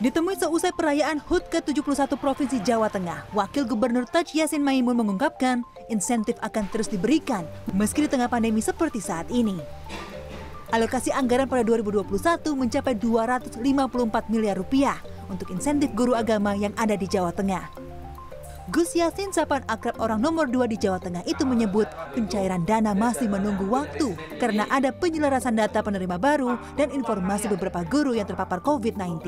Ditemui seusai perayaan HUT ke-71 Provinsi Jawa Tengah, Wakil Gubernur Taj Yasin Maimun mengungkapkan insentif akan terus diberikan meski di tengah pandemi seperti saat ini. Alokasi anggaran pada 2021 mencapai 254 miliar rupiah untuk insentif guru agama yang ada di Jawa Tengah. Gus Yasin Sapan akrab orang nomor dua di Jawa Tengah itu menyebut pencairan dana masih menunggu waktu karena ada penyelarasan data penerima baru dan informasi beberapa guru yang terpapar COVID-19.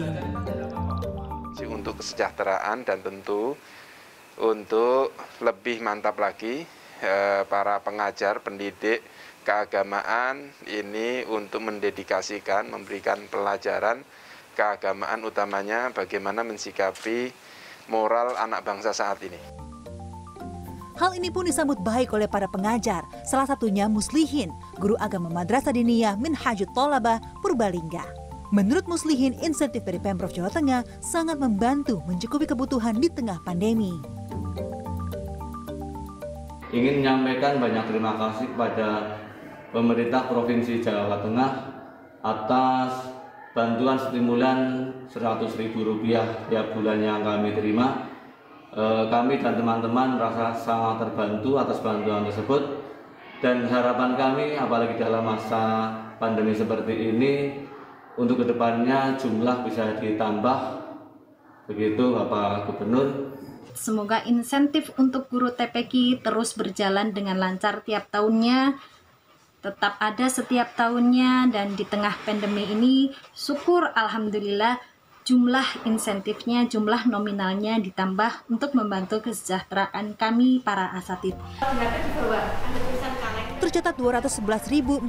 Untuk kesejahteraan dan tentu untuk lebih mantap lagi eh, para pengajar, pendidik, keagamaan ini untuk mendedikasikan, memberikan pelajaran keagamaan utamanya bagaimana mensikapi moral anak bangsa saat ini. Hal ini pun disambut baik oleh para pengajar, salah satunya Muslihin, guru agama Madrasah Diniyah Minhajut Tolabah Purbalingga. Menurut Muslihin, insentif dari Pemprov Jawa Tengah sangat membantu mencukupi kebutuhan di tengah pandemi. Ingin menyampaikan banyak terima kasih kepada pemerintah Provinsi Jawa Tengah atas bantuan stimulan Rp100.000 tiap bulan yang kami terima. E, kami dan teman-teman merasa sangat terbantu atas bantuan tersebut. Dan harapan kami apalagi dalam masa pandemi seperti ini untuk ke depannya jumlah bisa ditambah. Begitu Bapak Gubernur. Semoga insentif untuk guru TPK terus berjalan dengan lancar tiap tahunnya tetap ada setiap tahunnya dan di tengah pandemi ini syukur alhamdulillah jumlah insentifnya, jumlah nominalnya ditambah untuk membantu kesejahteraan kami para asatid. Tercatat 211.455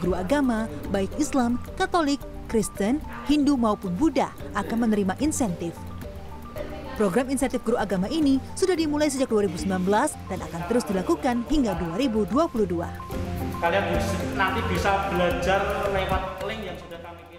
guru agama, baik Islam, Katolik, Kristen, Hindu maupun Buddha akan menerima insentif. Program insentif guru agama ini sudah dimulai sejak 2019 dan akan terus dilakukan hingga 2022 kalian nanti bisa belajar lewat link yang sudah kami